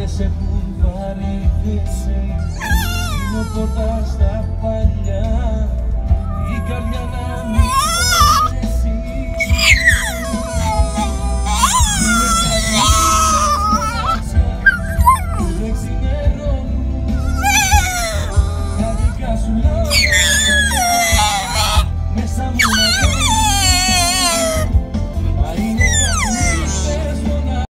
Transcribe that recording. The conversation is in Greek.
Όλες έχουν βαρυνθήσει Είναι στα πάντα